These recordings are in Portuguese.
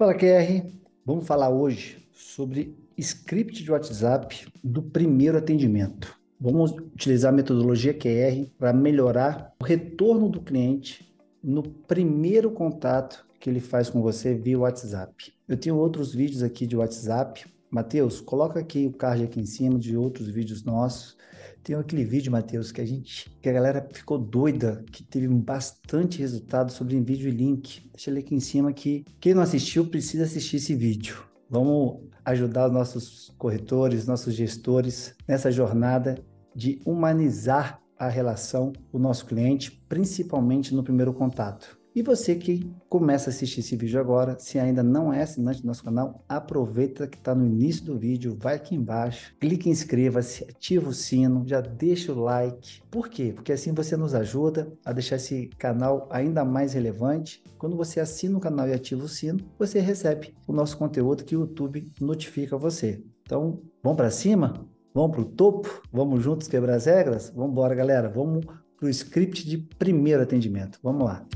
Fala, QR. Vamos falar hoje sobre script de WhatsApp do primeiro atendimento. Vamos utilizar a metodologia QR para melhorar o retorno do cliente no primeiro contato que ele faz com você via WhatsApp. Eu tenho outros vídeos aqui de WhatsApp. Matheus, coloca aqui o card aqui em cima de outros vídeos nossos tem aquele vídeo, Matheus, que a gente, que a galera ficou doida, que teve bastante resultado sobre vídeo e link. Deixa eu ler aqui em cima que quem não assistiu precisa assistir esse vídeo. Vamos ajudar os nossos corretores, nossos gestores nessa jornada de humanizar a relação o nosso cliente, principalmente no primeiro contato. E você que começa a assistir esse vídeo agora, se ainda não é assinante do nosso canal, aproveita que está no início do vídeo, vai aqui embaixo, clique em inscreva-se, ativa o sino, já deixa o like. Por quê? Porque assim você nos ajuda a deixar esse canal ainda mais relevante. Quando você assina o canal e ativa o sino, você recebe o nosso conteúdo que o YouTube notifica você. Então, vamos para cima? Vamos para o topo? Vamos juntos quebrar as regras? Vamos embora, galera. Vamos para o script de primeiro atendimento. Vamos lá.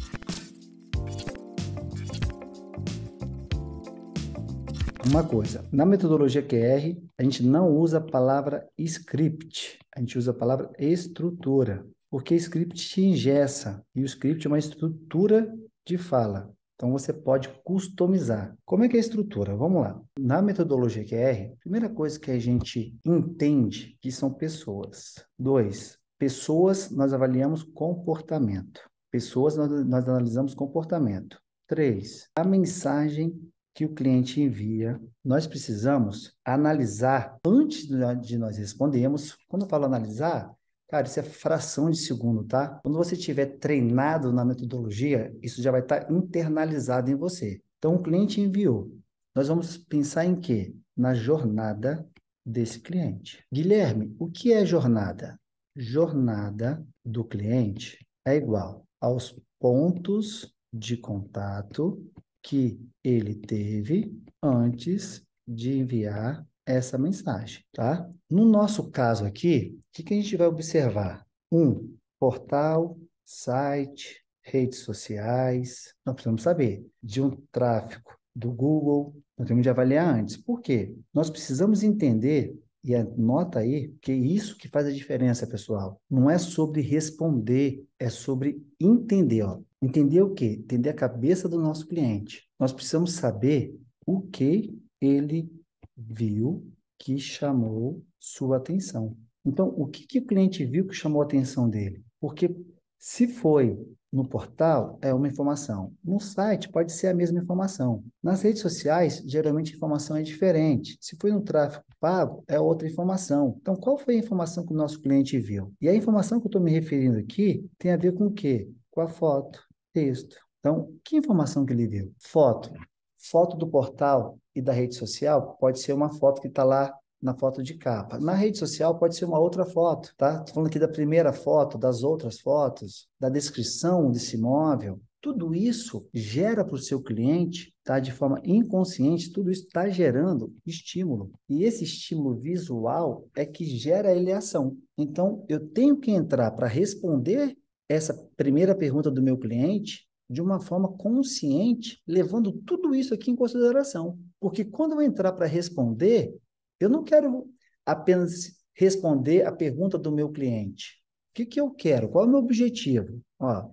Uma coisa, na metodologia QR, a gente não usa a palavra script, a gente usa a palavra estrutura, porque script te ingessa e o script é uma estrutura de fala. Então você pode customizar. Como é que é a estrutura? Vamos lá. Na metodologia QR, a primeira coisa que a gente entende que são pessoas. Dois, pessoas nós avaliamos comportamento. Pessoas nós, nós analisamos comportamento. Três, a mensagem que o cliente envia, nós precisamos analisar antes de nós respondermos. Quando eu falo analisar, cara, isso é fração de segundo, tá? Quando você tiver treinado na metodologia, isso já vai estar internalizado em você. Então, o cliente enviou. Nós vamos pensar em quê? Na jornada desse cliente. Guilherme, o que é jornada? Jornada do cliente é igual aos pontos de contato que ele teve antes de enviar essa mensagem, tá? No nosso caso aqui, o que, que a gente vai observar? Um, portal, site, redes sociais. Nós precisamos saber de um tráfego do Google, nós temos de avaliar antes. Por quê? Nós precisamos entender, e anota aí, que é isso que faz a diferença, pessoal. Não é sobre responder, é sobre entender. Ó. Entender o quê? Entender a cabeça do nosso cliente. Nós precisamos saber o que ele viu que chamou sua atenção. Então, o que, que o cliente viu que chamou a atenção dele? Porque se foi no portal, é uma informação. No site, pode ser a mesma informação. Nas redes sociais, geralmente a informação é diferente. Se foi no tráfego pago, é outra informação. Então, qual foi a informação que o nosso cliente viu? E a informação que eu estou me referindo aqui tem a ver com o quê? Com a foto, texto. Então, que informação que ele viu? Foto. Foto do portal e da rede social pode ser uma foto que está lá na foto de capa. Na rede social pode ser uma outra foto, tá? Estou falando aqui da primeira foto, das outras fotos, da descrição desse imóvel. Tudo isso gera para o seu cliente, tá? De forma inconsciente, tudo isso está gerando estímulo. E esse estímulo visual é que gera ele ação. Então, eu tenho que entrar para responder essa primeira pergunta do meu cliente de uma forma consciente, levando tudo isso aqui em consideração. Porque quando eu entrar para responder, eu não quero apenas responder a pergunta do meu cliente. O que, que eu quero? Qual é o meu objetivo? Ó,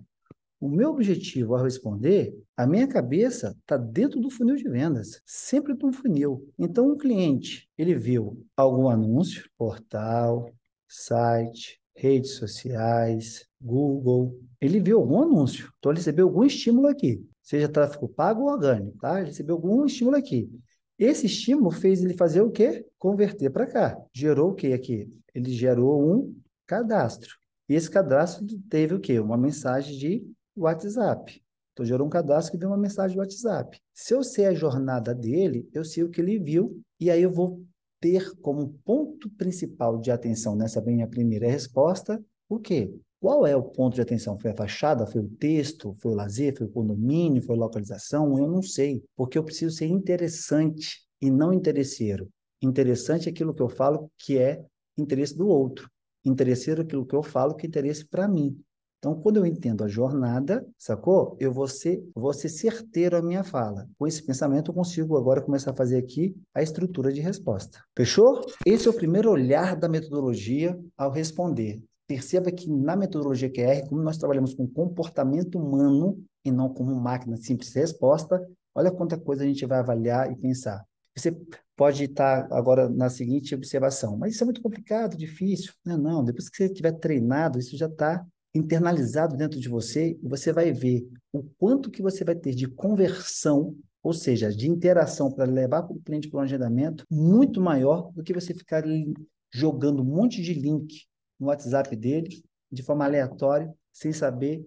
o meu objetivo ao responder, a minha cabeça está dentro do funil de vendas, sempre no funil. Então, o cliente, ele viu algum anúncio, portal, site, redes sociais, Google. Ele viu algum anúncio, então ele recebeu algum estímulo aqui, seja tráfego pago ou orgânico, tá? Ele recebeu algum estímulo aqui. Esse estímulo fez ele fazer o quê? Converter para cá. Gerou o quê aqui? Ele gerou um cadastro. E esse cadastro teve o quê? Uma mensagem de WhatsApp. Então, gerou um cadastro que deu uma mensagem de WhatsApp. Se eu sei a jornada dele, eu sei o que ele viu, e aí eu vou ter como ponto principal de atenção nessa minha primeira resposta o quê? Qual é o ponto de atenção? Foi a fachada? Foi o texto? Foi o lazer? Foi o condomínio? Foi a localização? Eu não sei, porque eu preciso ser interessante e não interesseiro. Interessante é aquilo que eu falo que é interesse do outro. Interesseiro é aquilo que eu falo que é interesse para mim. Então, quando eu entendo a jornada, sacou? Eu vou ser, vou ser certeiro a minha fala. Com esse pensamento, eu consigo agora começar a fazer aqui a estrutura de resposta. Fechou? Esse é o primeiro olhar da metodologia ao responder. Perceba que na metodologia QR, como nós trabalhamos com comportamento humano e não como máquina simples resposta, olha quanta coisa a gente vai avaliar e pensar. Você pode estar agora na seguinte observação, mas isso é muito complicado, difícil. Não, não, depois que você tiver treinado, isso já está internalizado dentro de você e você vai ver o quanto que você vai ter de conversão, ou seja, de interação para levar o cliente para um agendamento muito maior do que você ficar jogando um monte de link no WhatsApp dele de forma aleatória, sem saber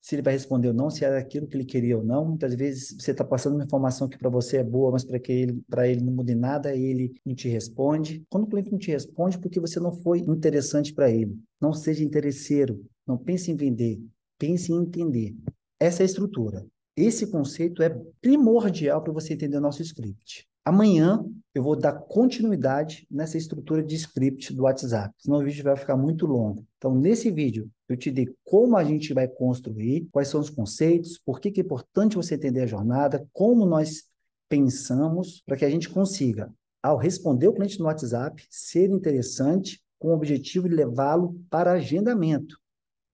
se ele vai responder ou não, se era aquilo que ele queria ou não. Muitas vezes você está passando uma informação que para você é boa, mas para ele, ele não muda nada, ele não te responde. Quando o cliente não te responde, porque você não foi interessante para ele. Não seja interesseiro, não pense em vender, pense em entender. Essa é a estrutura. Esse conceito é primordial para você entender o nosso script. Amanhã eu vou dar continuidade nessa estrutura de script do WhatsApp, senão o vídeo vai ficar muito longo. Então, nesse vídeo, eu te dei como a gente vai construir, quais são os conceitos, por que, que é importante você entender a jornada, como nós pensamos para que a gente consiga, ao responder o cliente no WhatsApp, ser interessante com o objetivo de levá-lo para agendamento.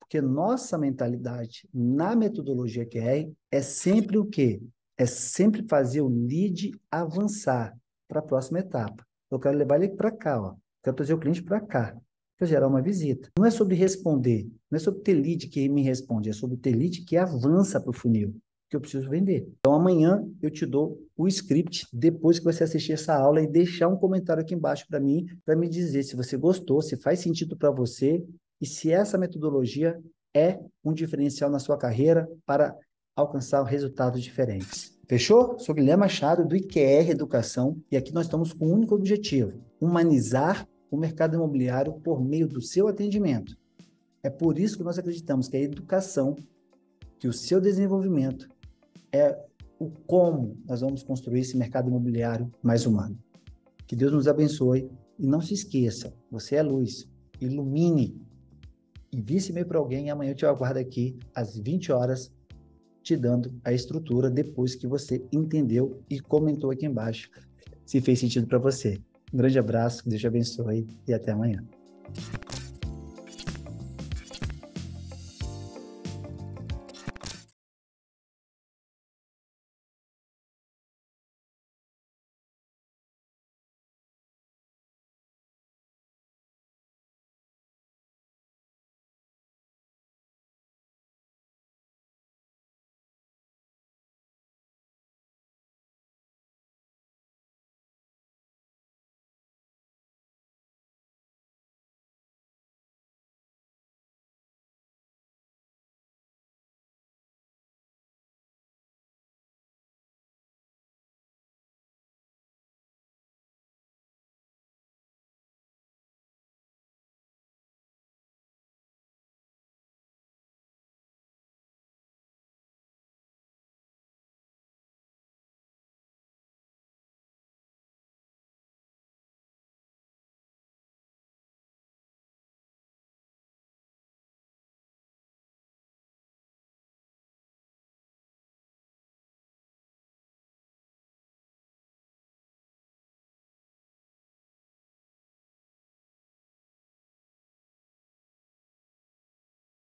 Porque nossa mentalidade na metodologia QR é sempre o quê? É sempre fazer o lead avançar para a próxima etapa. Eu quero levar ele para cá, ó. quero trazer o cliente para cá, para gerar uma visita. Não é sobre responder, não é sobre ter lead que me responde, é sobre ter lead que avança para o funil, que eu preciso vender. Então, amanhã eu te dou o script depois que você assistir essa aula e deixar um comentário aqui embaixo para mim, para me dizer se você gostou, se faz sentido para você e se essa metodologia é um diferencial na sua carreira para alcançar resultados diferentes. Fechou? Sou Guilherme Machado, do IQR Educação, e aqui nós estamos com um único objetivo: humanizar o mercado imobiliário por meio do seu atendimento. É por isso que nós acreditamos que a educação, que o seu desenvolvimento é o como nós vamos construir esse mercado imobiliário mais humano. Que Deus nos abençoe e não se esqueça, você é luz, ilumine envie esse e-mail para alguém e amanhã eu te aguardo aqui às 20 horas, te dando a estrutura depois que você entendeu e comentou aqui embaixo se fez sentido para você. Um grande abraço, Deus te abençoe e até amanhã.